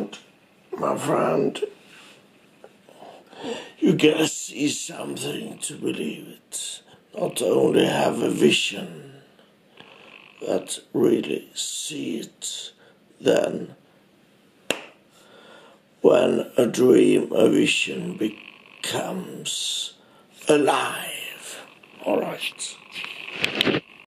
friend, my friend? You gotta see something to believe it. Not only have a vision, but really see it. Then, when a dream, a vision becomes alive. Alright.